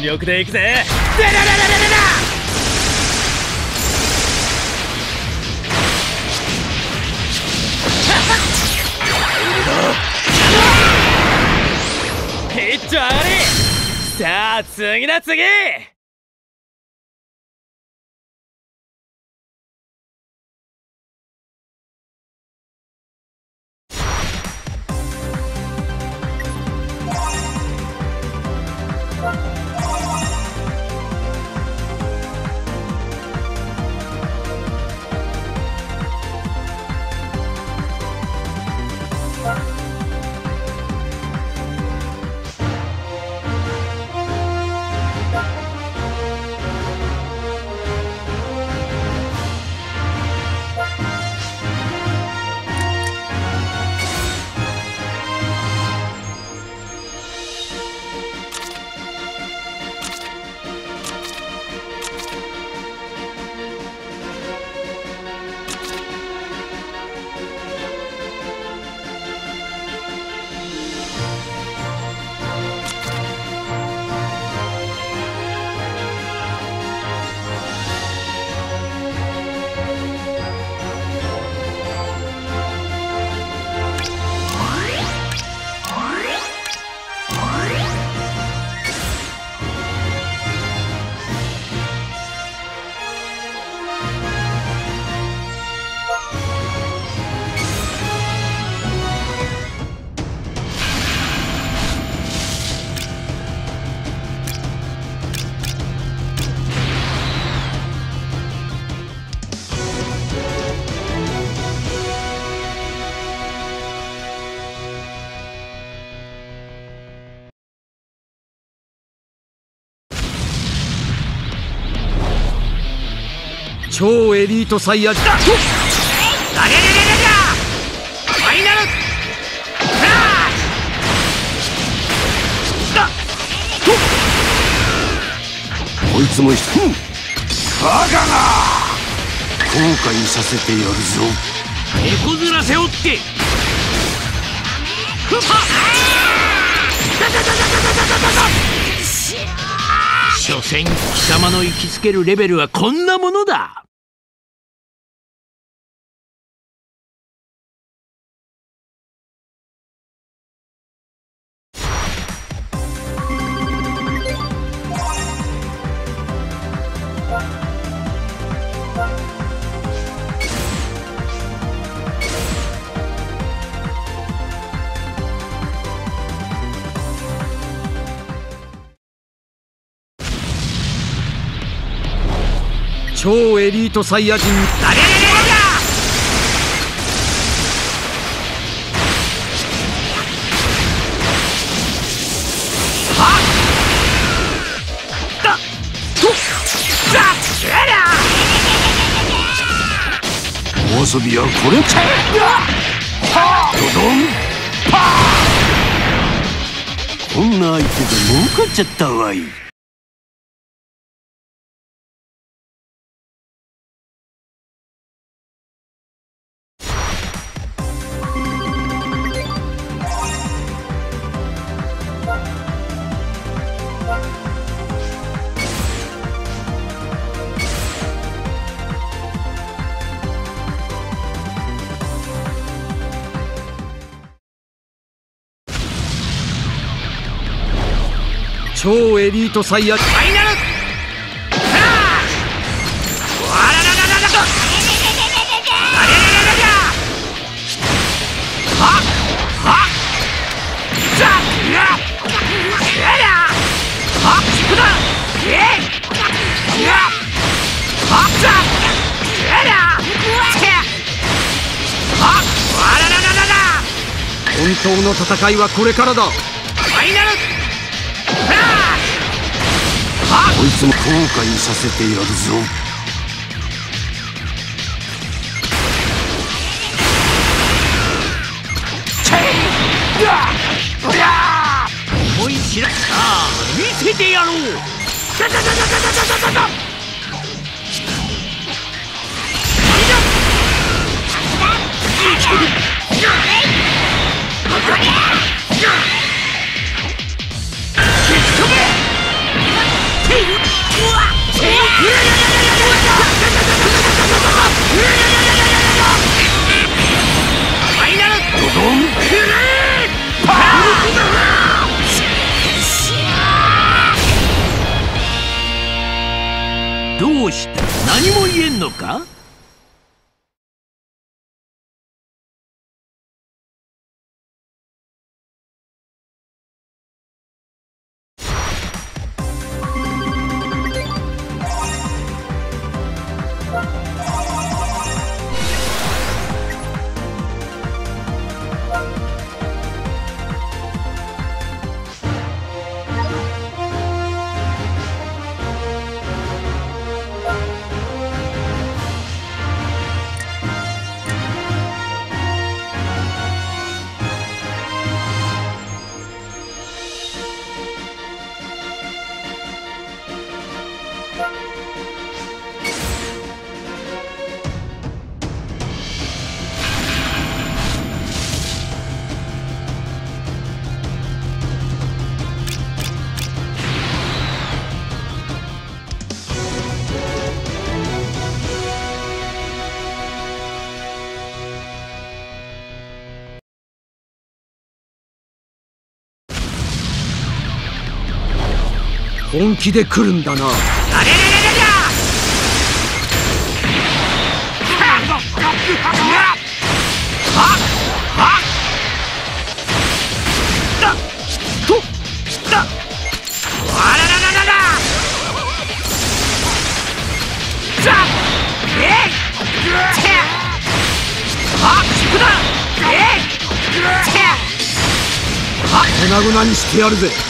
全力でいくぜ。デララララララピッチ上がりさあ次だ次。超エリートサイヤ人。だとダリャリャリャファイナルフラッシュだとこいつも一緒バカな後悔させてやるぞ。猫面背負ってふっ所詮貴様の行きつけるレベルはこんなものだ。超エリートサイヤ人。ダリャリャリャリャお遊びはこれかドドンパーこんな相手で儲かっちゃったわい超エリートサイヤファイナル！本当の戦いはこれからだ。ファイナル！こいつも後悔させてやるぞ。思い知らさあ見せてやろう。ダダダダダダダダダ消 있나? 本気で来るんだな。あれれれれれにしてやるぜ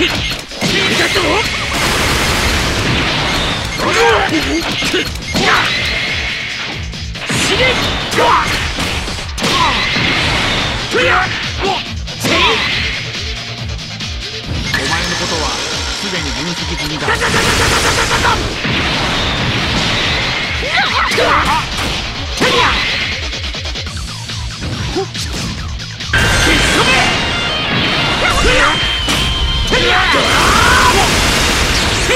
お前のことはすでに分析済みだ。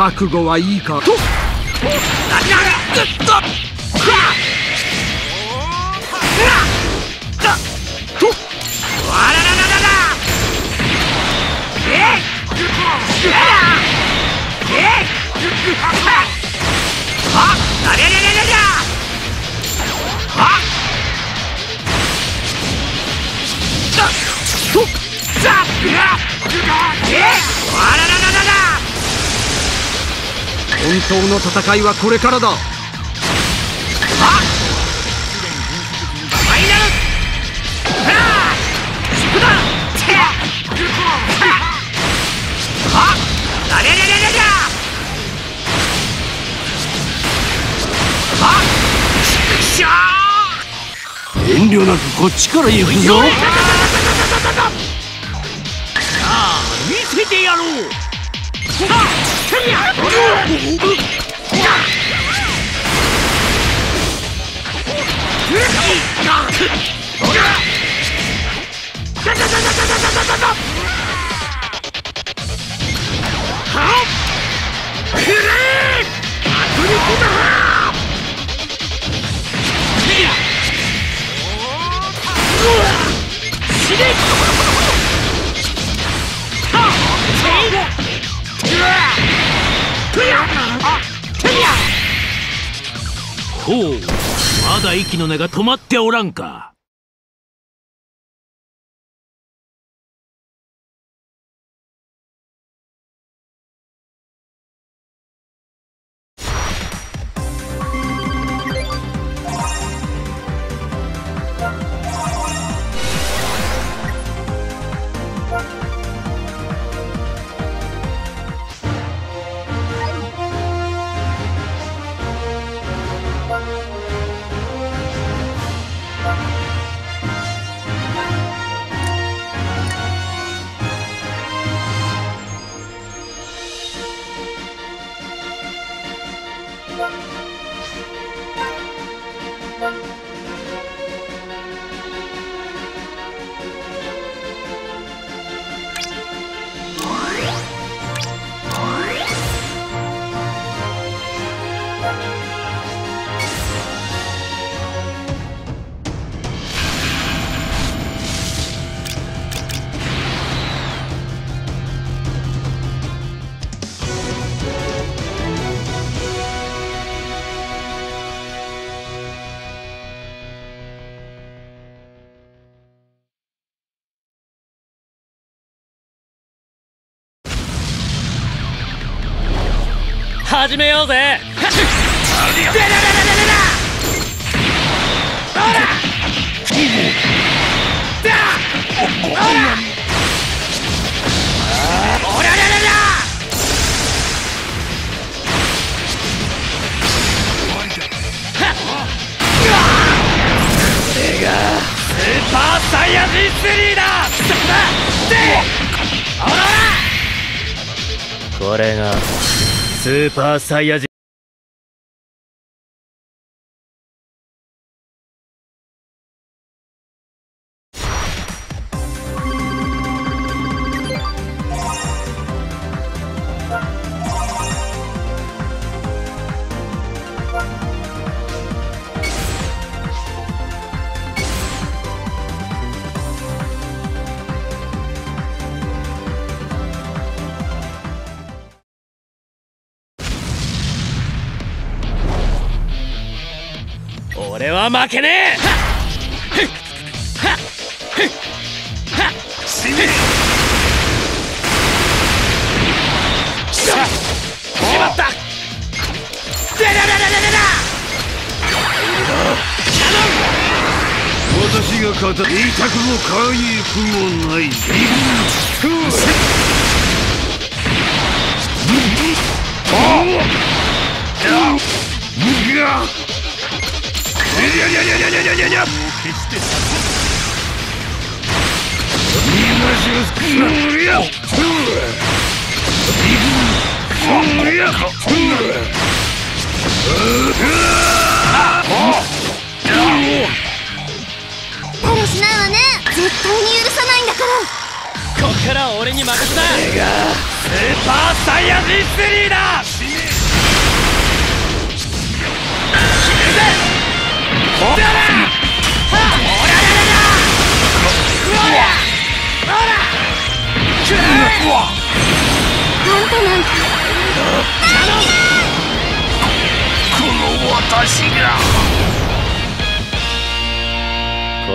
覚悟はいいか。と。何やらっと。はっと。わらららららええはっはっっっっ本当の戦いはこれからだ。遠慮なくこっちから行くぞ。さあ見せてやろう。Hooray! の根が止まっておらんか。始めようぜ。これがスーパーサイヤ人。は負けねえ。しまった。でららららら私が語り痛くも快くもないいやいここから俺に任せスーパーサイヤ人3だ。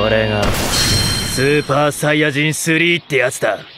これがスーパーサイヤ人3ってやつだ。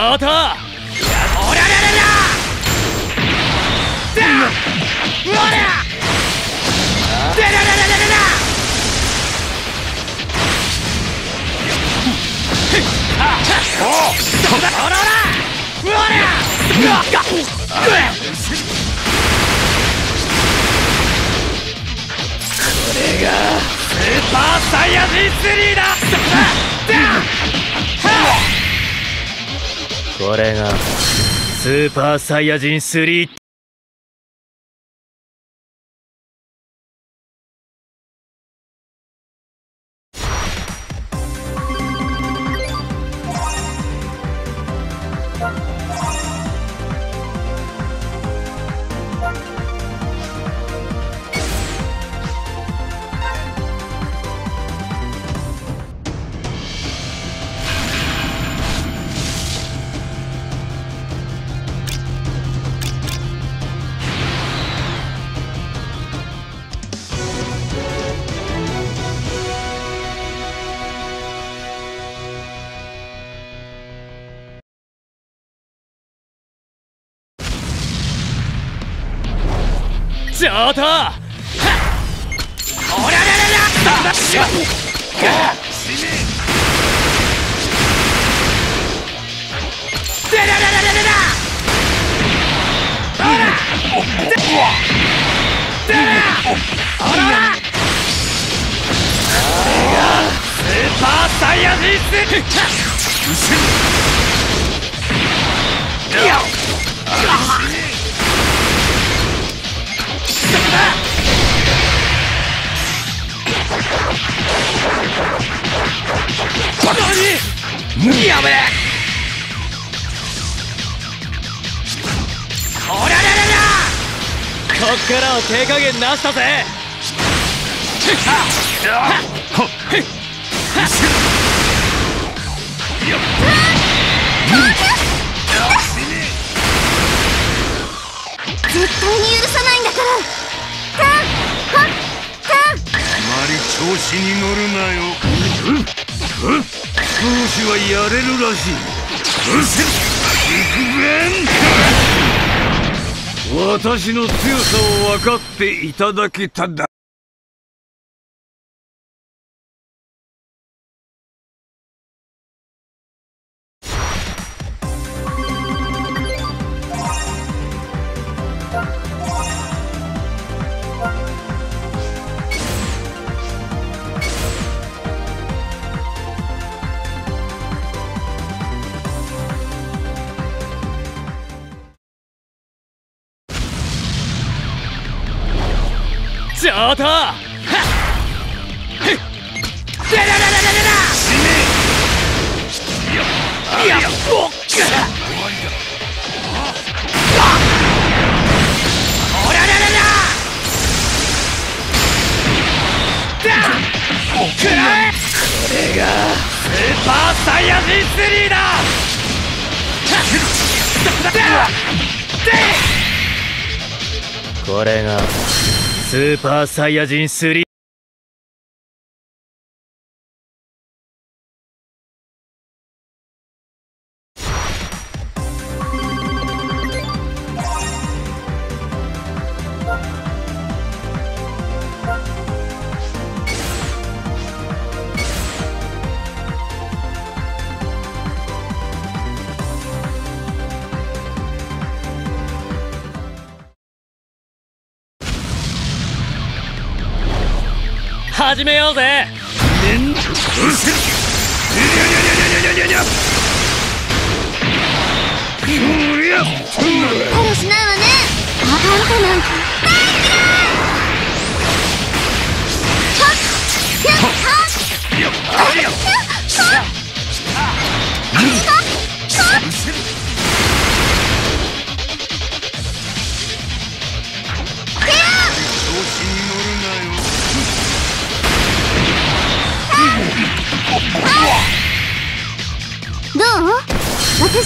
上等おりゃりゃりゃりゃでうわりゃでりゃりゃりゃりゃりゃおら。ら。うわりゃうわっうわこれがスーパーサイヤ人3だこれが。スーパーサイヤ人3上等おりゃりゃりゃりゃでりゃりゃりゃりゃりゃほらででりゃほらこれがスーパーサイヤ人スいや何やめおりゃりゃりゃりゃこっからは手加減なしたぜ。絶対に許さないんだから。調子に乗るなよ。うん？うん？少しはやれるらしい。うん？せ幾分私の強さを分かっていただけただ。上等はっへっでらららららら死ねいやおっおららららだ食らえこれがスーパーサイヤ人3だこれが。スーパーサイヤ人3始めようぜ。んたなんか大嫌い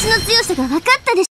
私の強さが分かったでしょ？